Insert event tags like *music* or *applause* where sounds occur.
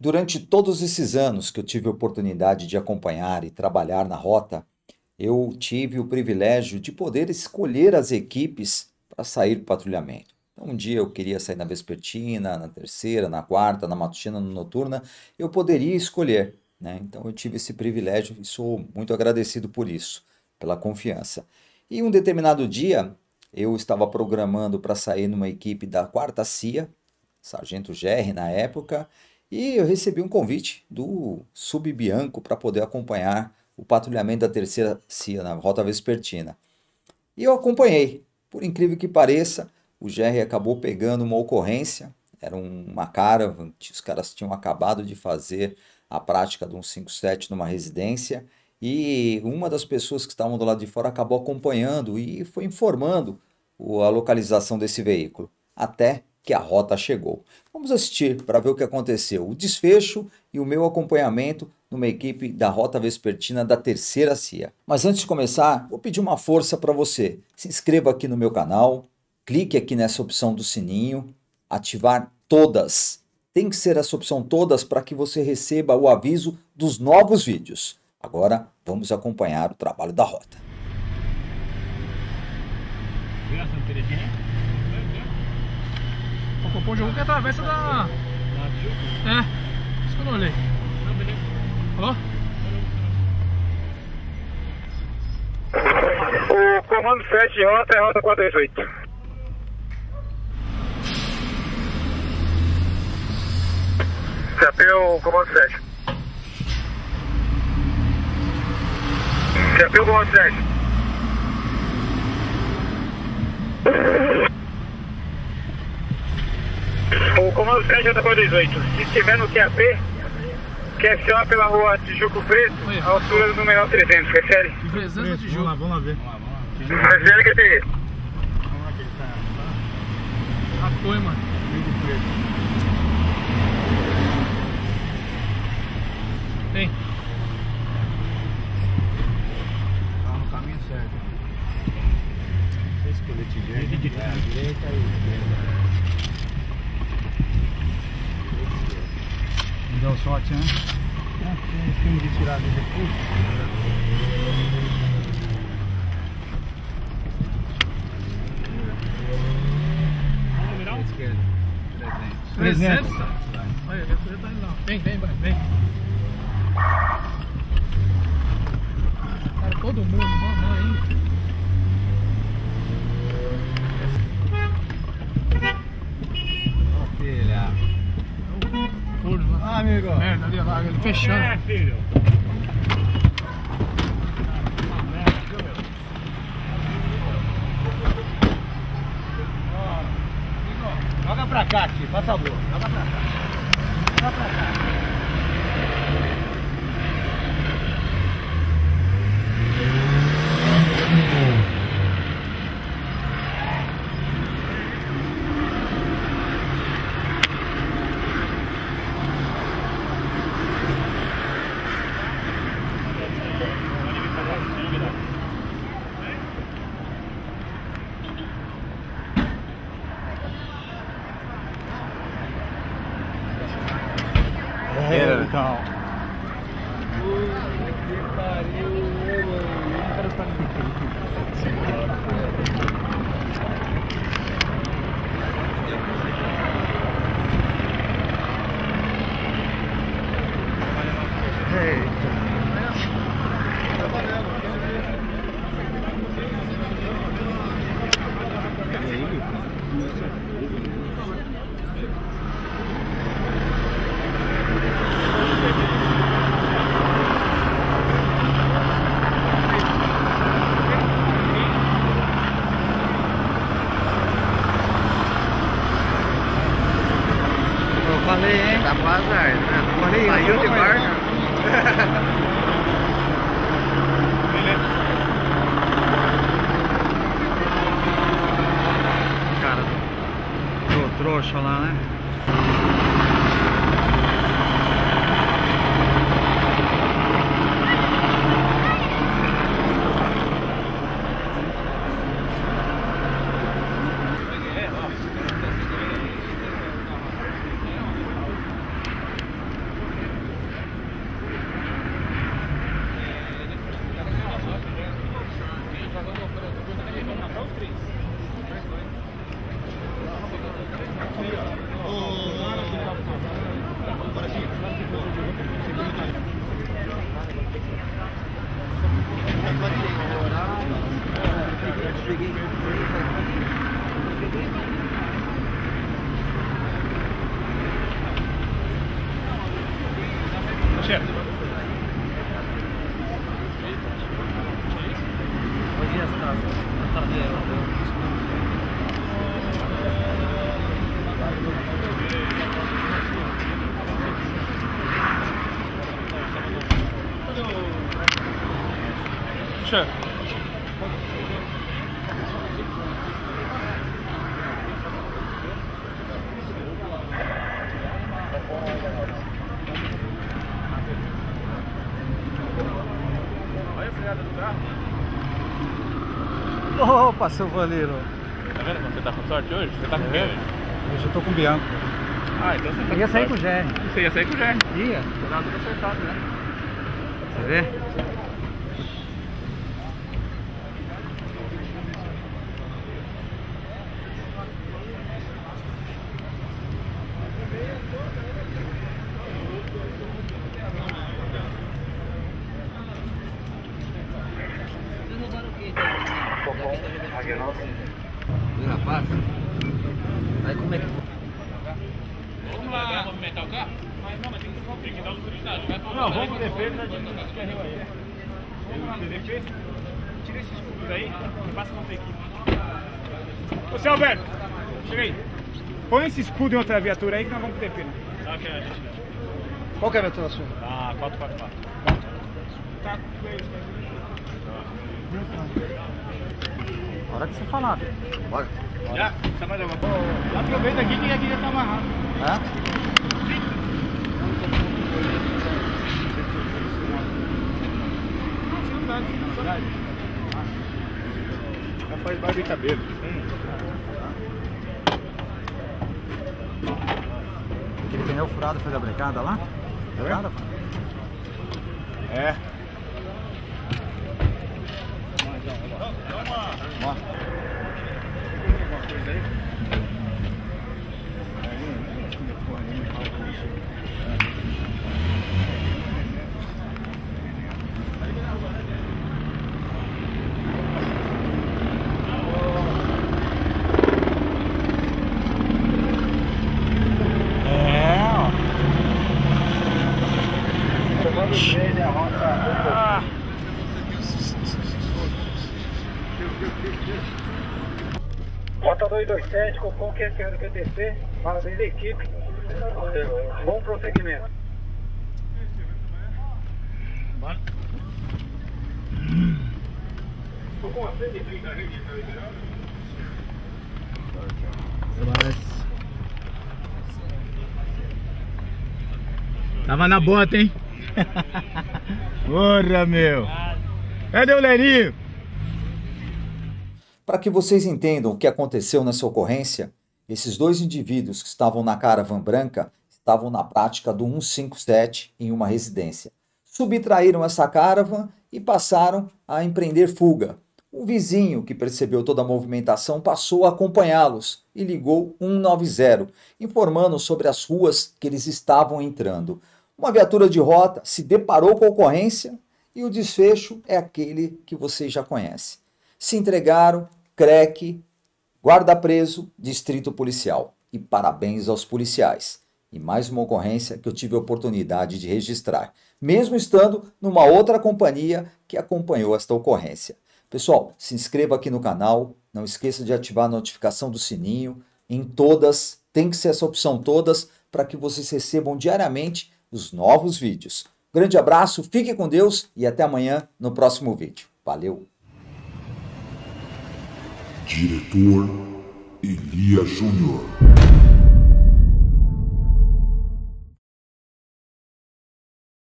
Durante todos esses anos que eu tive a oportunidade de acompanhar e trabalhar na rota, eu tive o privilégio de poder escolher as equipes para sair do patrulhamento. Então, um dia eu queria sair na vespertina, na terceira, na quarta, na matutina, na noturna, eu poderia escolher. Né? Então, eu tive esse privilégio e sou muito agradecido por isso, pela confiança. E um determinado dia, eu estava programando para sair numa equipe da quarta CIA, Sargento Gerry na época, e eu recebi um convite do Subbianco para poder acompanhar o patrulhamento da terceira CIA na Rota Vespertina. E eu acompanhei. Por incrível que pareça, o Jerry acabou pegando uma ocorrência. Era uma cara, os caras tinham acabado de fazer a prática de um 57 numa residência e uma das pessoas que estavam do lado de fora acabou acompanhando e foi informando a localização desse veículo. Até que a rota chegou. Vamos assistir para ver o que aconteceu, o desfecho e o meu acompanhamento numa equipe da Rota Vespertina da Terceira CIA. Mas antes de começar, vou pedir uma força para você. Se inscreva aqui no meu canal, clique aqui nessa opção do sininho, ativar todas. Tem que ser essa opção todas para que você receba o aviso dos novos vídeos. Agora vamos acompanhar o trabalho da rota. O Copom de que atravessa da. É, isso que eu não olhei. Alô? O comando 7 de rota é rota 48. Capeu comando 7. Capeu comando 7. O comando 7 é 18. Se estiver no QAP, QSO pela rua Tijuco Preto, Oi. a altura do numeral 300, refere? Presença de Vamos lá, vamos lá ver. Refere que tem. Vamos lá que ele tá. Ah, foi, mano. Amigo preto. Tem. Tá no caminho certo. Esse colete verde. É, a direita e a esquerda. Deu sorte, né? É, tem filme tirar de recurso. À esquerda. 300. 300? Olha, tá lá. Vem, vem, vai, vem. Cara, todo mundo, mamãe, hein? Lá. Amigo. Merda, ali, lá, ele fechando. filho. Joga pra cá, tio, por favor. Joga pra cá. Joga pra cá. É, então. Eu falei, hein? Tá pro azar, Falei, Saiu de barca. Cara, do trouxa lá, né? Черт. Sure. Chefe. Hoje as casas. Chefe. Opa, seu Valeiro. Tá vendo como você tá com sorte hoje? Você tá com quem hoje? Hoje eu tô com o Bianco. Ah, então você tá Eu ia sair com o. Jerry. Você ia sair com o Jerry. Ia. Tá tudo acertado, né? Você vê? Viu, rapaz? Aí como é que foi? Vamos lá movimentar o carro? Mas não, mas tem que, tem que dar pra Não, vamos defesa de carril aí. Vamos lá, defesa. Tira esse escudo daí e passa contra a equipe. Ô, seu Alberto, chega aí. Põe esse escudo em outra viatura aí que nós vamos pro DP. Tá, que a gente... Qual que é a viatura sua? Ah, 444. Tá com eles, hora que você falar. Bora. Já? Tá mais alguma coisa? Aproveita aqui que aqui já tá amarrado. Hã? Já faz barba de cabelo. Aquele pneu furado fez a brecada lá? Brecada? É. Ó. 0227, Copom 500 QTC, parabéns à equipe, bom prosseguimento. A 130 rede? Tava na bota, hein? *laughs* Porra, meu! Cadê o Lerinho? Para que vocês entendam o que aconteceu nessa ocorrência, esses dois indivíduos que estavam na caravan branca estavam na prática do 157 em uma residência. Subtraíram essa caravan e passaram a empreender fuga. O vizinho, que percebeu toda a movimentação, passou a acompanhá-los e ligou 190, informando sobre as ruas que eles estavam entrando. Uma viatura de rota se deparou com a ocorrência e o desfecho é aquele que vocês já conhecem. Se entregaram, CREC, guarda preso, distrito policial. E parabéns aos policiais. E mais uma ocorrência que eu tive a oportunidade de registrar, mesmo estando numa outra companhia que acompanhou esta ocorrência. Pessoal, se inscreva aqui no canal, não esqueça de ativar a notificação do sininho. Em todas, tem que ser essa opção todas para que vocês recebam diariamente os novos vídeos. Grande abraço, fique com Deus e até amanhã no próximo vídeo. Valeu! Diretor Elia Júnior.